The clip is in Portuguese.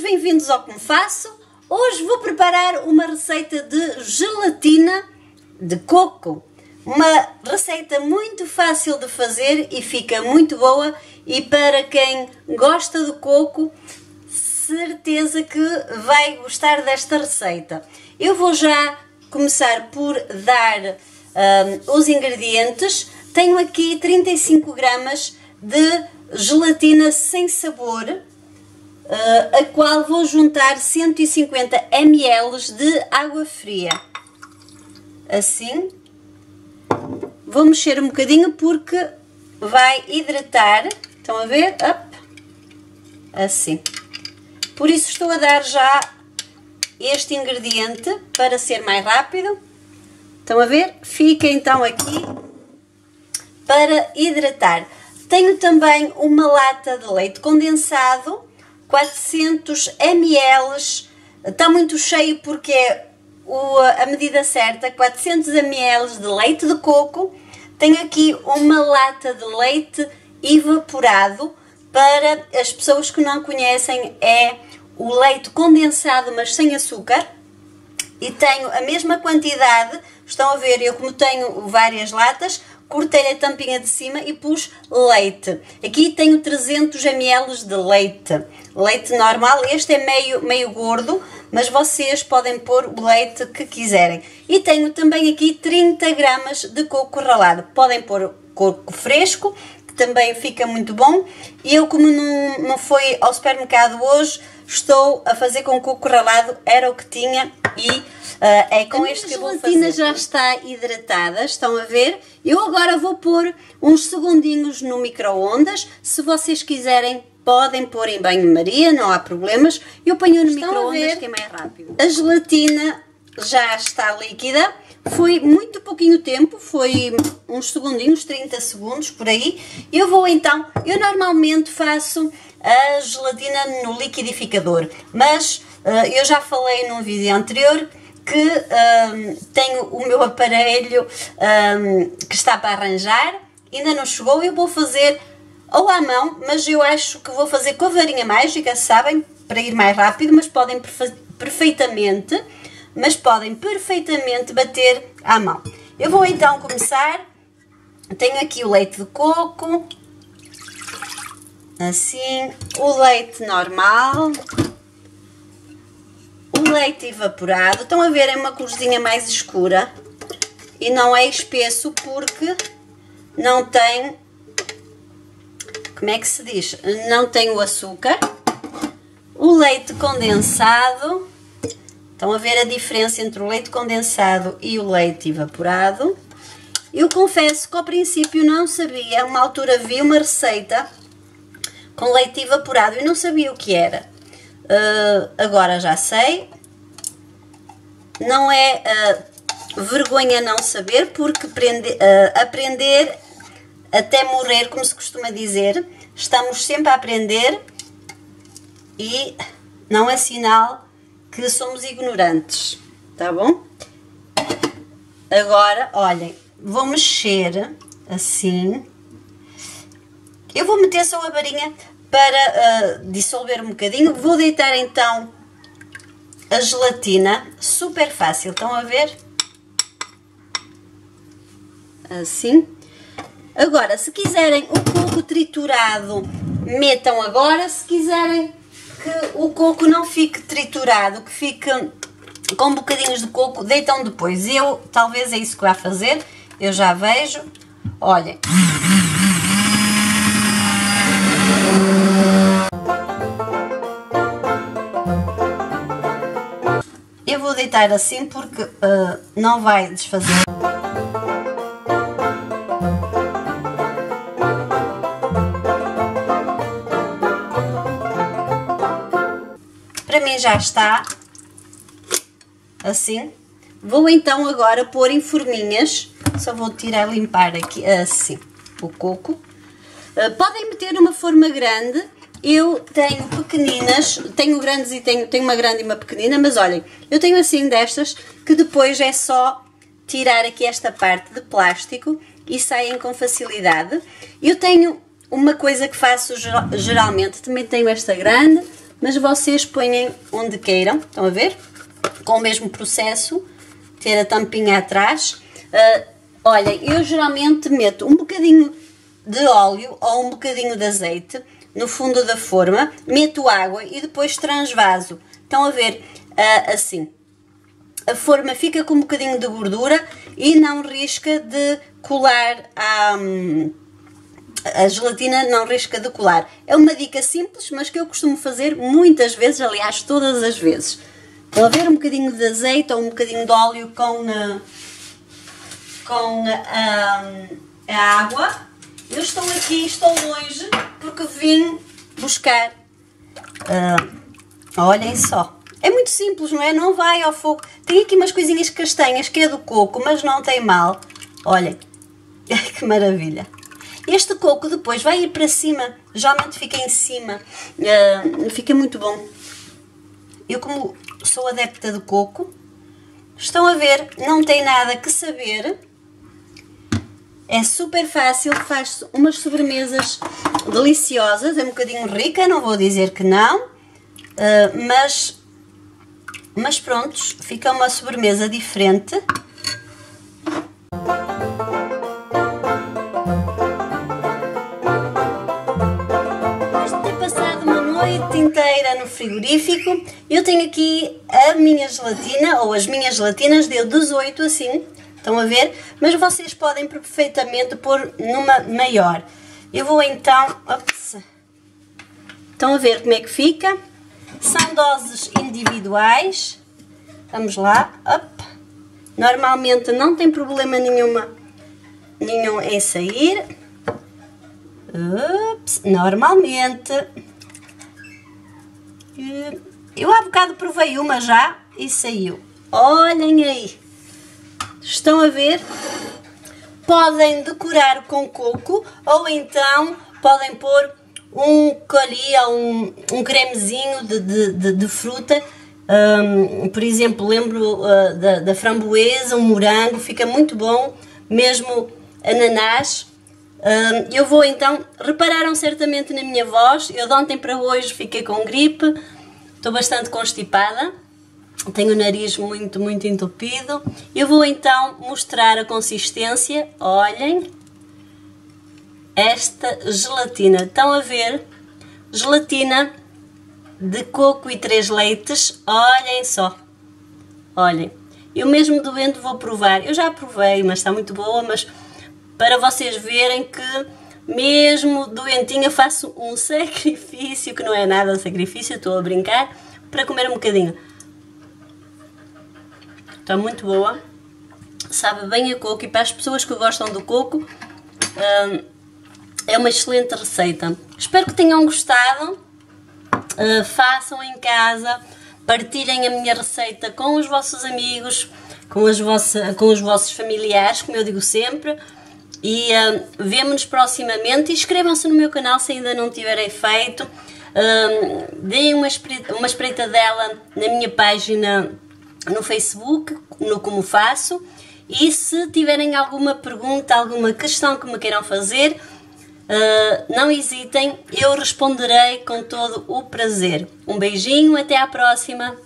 bem-vindos ao Como Faço. Hoje vou preparar uma receita de gelatina de coco. Uma receita muito fácil de fazer e fica muito boa e para quem gosta de coco, certeza que vai gostar desta receita. Eu vou já começar por dar um, os ingredientes. Tenho aqui 35 gramas de gelatina sem sabor uh, a qual vou juntar 150 ml de água fria. Assim. Vou mexer um bocadinho porque vai hidratar. Estão a ver? Up. Assim. Por isso estou a dar já este ingrediente para ser mais rápido. Estão a ver? Fica então aqui para hidratar. Tenho também uma lata de leite condensado 400 ml, está muito cheio porque é o, a medida certa, 400 ml de leite de coco. Tenho aqui uma lata de leite evaporado. Para as pessoas que não conhecem é o leite condensado mas sem açúcar e tenho a mesma quantidade, estão a ver, eu como tenho várias latas, cortei a tampinha de cima e pus leite. Aqui tenho 300 ml de leite. Leite normal, este é meio, meio gordo, mas vocês podem pôr o leite que quiserem. E tenho também aqui 30 gramas de coco ralado. Podem pôr coco fresco, também fica muito bom. E eu, como não, não fui ao supermercado hoje, estou a fazer com coco ralado, era o que tinha e uh, é com a este que eu vou fazer. já está hidratada, estão a ver? Eu agora vou pôr uns segundinhos no micro-ondas, se vocês quiserem podem pôr em banho-maria, não há problemas. Eu ponho no micro-ondas que é mais rápido. A gelatina já está líquida, foi muito pouquinho tempo, foi uns segundinhos, 30 segundos por aí. Eu vou então, eu normalmente faço a gelatina no liquidificador, mas uh, eu já falei num vídeo anterior que um, tenho o meu aparelho um, que está para arranjar, ainda não chegou, eu vou fazer ou à mão, mas eu acho que vou fazer com a varinha mágica, sabem? Para ir mais rápido, mas podem perfeitamente, mas podem perfeitamente bater à mão. Eu vou então começar, tenho aqui o leite de coco, assim, o leite normal, o leite evaporado, estão a ver, é uma corzinha mais escura. E não é espesso porque não tem, como é que se diz, não tem o açúcar, o leite condensado, estão a ver a diferença entre o leite condensado e o leite evaporado, eu confesso que ao princípio não sabia, a uma altura vi uma receita com leite evaporado e não sabia o que era. Uh, agora já sei. Não é uh, vergonha não saber, porque prende, uh, aprender até morrer, como se costuma dizer, estamos sempre a aprender e não é sinal que somos ignorantes, tá bom? Agora, olhem, vou mexer assim. Eu vou meter só a varinha para uh, dissolver um bocadinho, vou deitar então a gelatina, super fácil, estão a ver? Assim. Agora, se quiserem o coco triturado, metam agora. Se quiserem que o coco não fique triturado, que fique com bocadinhos de coco, deitam depois. Eu, talvez é isso que vá fazer, eu já vejo. Olhem. Eu vou deitar assim porque uh, não vai desfazer. Já está assim. Vou então agora pôr em forminhas, só vou tirar, limpar aqui assim o coco. Uh, podem meter uma forma grande eu tenho pequeninas, tenho grandes e tenho, tenho uma grande e uma pequenina, mas olhem, eu tenho assim destas que depois é só tirar aqui esta parte de plástico e saem com facilidade. Eu tenho uma coisa que faço geralmente, também tenho esta grande, mas vocês ponham onde queiram, estão a ver? Com o mesmo processo, ter a tampinha atrás. Uh, olha, eu geralmente meto um bocadinho de óleo ou um bocadinho de azeite no fundo da forma, meto água e depois transvaso. Estão a ver? Uh, assim. A forma fica com um bocadinho de gordura e não risca de colar a, a gelatina não risca de colar. É uma dica simples, mas que eu costumo fazer muitas vezes, aliás, todas as vezes. Estão a ver um bocadinho de azeite ou um bocadinho de óleo com, uh, com uh, a água eu estou aqui, estou longe, porque vim buscar. Uh, olhem só. É muito simples, não é? Não vai ao fogo. Tem aqui umas coisinhas castanhas que é do coco, mas não tem mal. Olhem. que maravilha. Este coco depois vai ir para cima. Geralmente fica em cima. Uh, fica muito bom. Eu como sou adepta de coco, estão a ver, não tem nada que saber é super fácil, faz umas sobremesas deliciosas, é um bocadinho rica, não vou dizer que não, uh, mas, mas prontos, fica uma sobremesa diferente. Frigorífico, eu tenho aqui a minha gelatina, ou as minhas gelatinas, deu 18 assim, Estão a ver? Mas vocês podem perfeitamente pôr numa maior. Eu vou então... Ops, estão a ver como é que fica? São doses individuais. Vamos lá. Op. Normalmente não tem problema nenhuma, nenhum em sair. Ups, normalmente. Eu há bocado provei uma já e saiu. Olhem aí. Estão a ver? Podem decorar com coco ou então podem pôr um colhi ou um, um cremezinho de, de, de, de fruta. Um, por exemplo, lembro uh, da, da, framboesa, um morango, fica muito bom, mesmo ananás. Eu vou então, repararam certamente na minha voz, eu de ontem para hoje fiquei com gripe, estou bastante constipada tenho o nariz muito, muito entupido. Eu vou então mostrar a consistência. Olhem esta gelatina. Estão a ver? Gelatina de coco e três leites. Olhem só. Olhem. Eu mesmo doente vou provar. Eu já provei, mas está muito boa, mas para vocês verem que mesmo doentinha faço um sacrifício, que não é nada sacrifício, estou a brincar, para comer um bocadinho. Está muito boa. Sabe bem a coco e para as pessoas que gostam do coco hum, é uma excelente receita. Espero que tenham gostado. Uh, façam em casa, partilhem a minha receita com os vossos amigos, com, as vossa, com os vossos familiares, como eu digo sempre. E uh, vemo-nos proximamente. Inscrevam-se no meu canal se ainda não tiverem feito. Uh, deem uma, uma espreitadela na minha página no Facebook, no Como Faço. E se tiverem alguma pergunta, alguma questão que me queiram fazer, uh, não hesitem, eu responderei com todo o prazer. Um beijinho, até à próxima!